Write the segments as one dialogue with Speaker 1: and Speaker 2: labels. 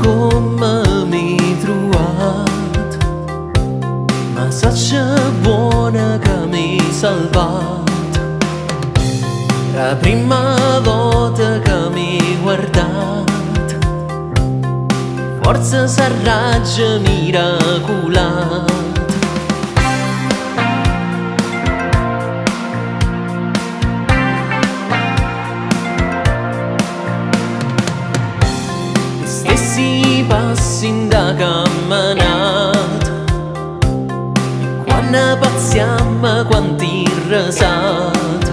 Speaker 1: Saccia come mi trovato Ma saccia buona che mi salvato La prima volta che mi guardato Forza s'arraggia miracolato passi da camminata e quando pazziamo quanti risata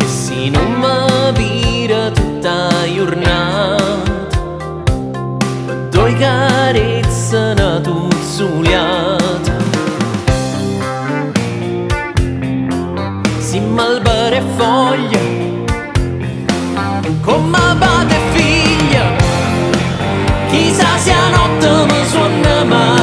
Speaker 1: e se non mi vira tutta giornata. Mi doi carezze una tuzzuliata si malbare foglia come Chissà se a notte mi suona mai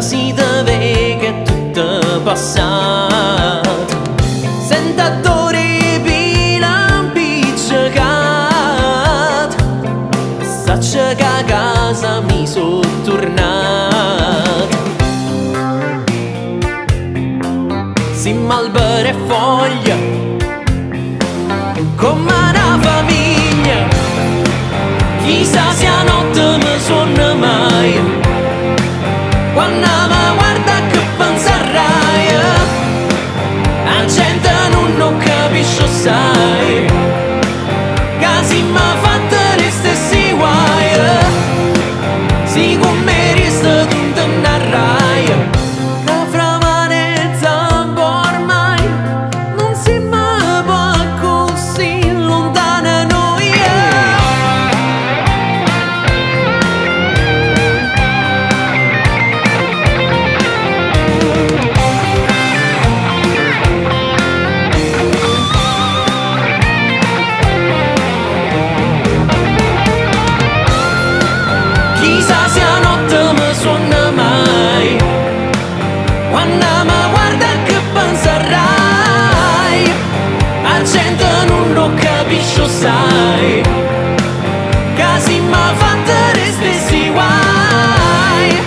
Speaker 1: si deve che è tutto passato Senta dolore bilampicciacato Saccia che a casa mi sono tornato Si malbere e foglia con una famiglia. Chissà sai. Casi mai gente non lo capisce, sai. Casi ma fatte resti guai.